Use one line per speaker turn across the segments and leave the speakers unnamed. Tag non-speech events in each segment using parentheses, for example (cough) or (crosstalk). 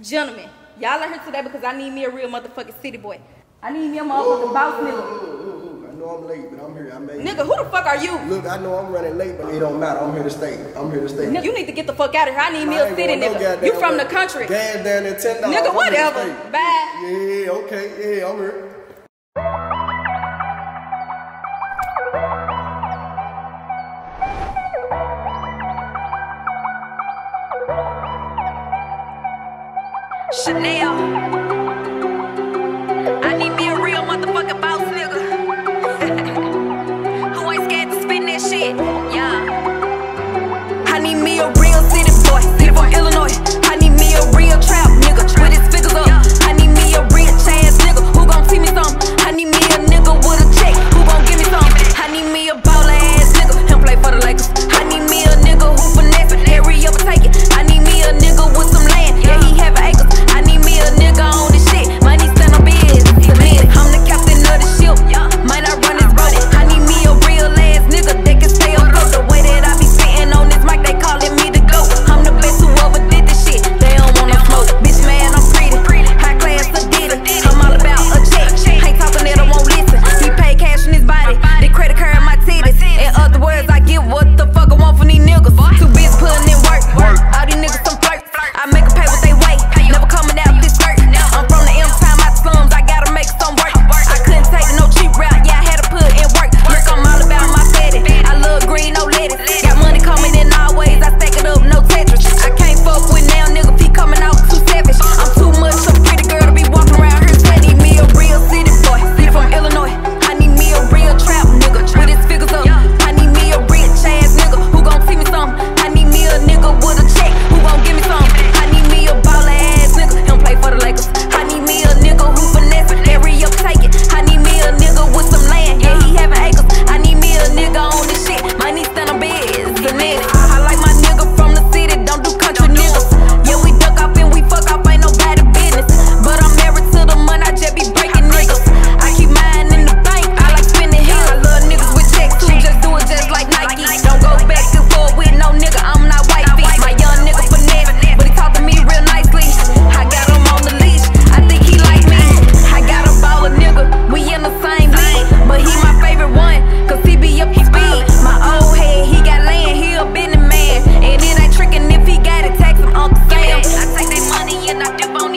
Gentlemen, y'all are here today because I need me a real motherfucking city boy. I need me a motherfucking boss
nigga. I know I'm late, but I'm here. I made. Nigga,
who the fuck are you?
Look, I know I'm running late, but it don't matter. I'm here to stay. I'm here to stay. Nigga,
you need to get the fuck out of here. I need me I a city no nigga. You from way. the country.
Gas down there, ten dollars. Nigga, whatever. Bye. Yeah, okay, yeah, I'm here.
Chanel. I need me a real motherfucking boss nigga. (laughs) Who ain't scared to spin that shit? Yeah. I need me a real city boy, city boy, Illinois.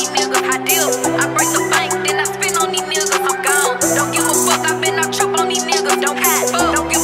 these niggas,
I deal.
I break
the bank,
then I spend
on these niggas, I'm gone. Don't give a fuck, I've been out trip on these niggas, don't hide. Don't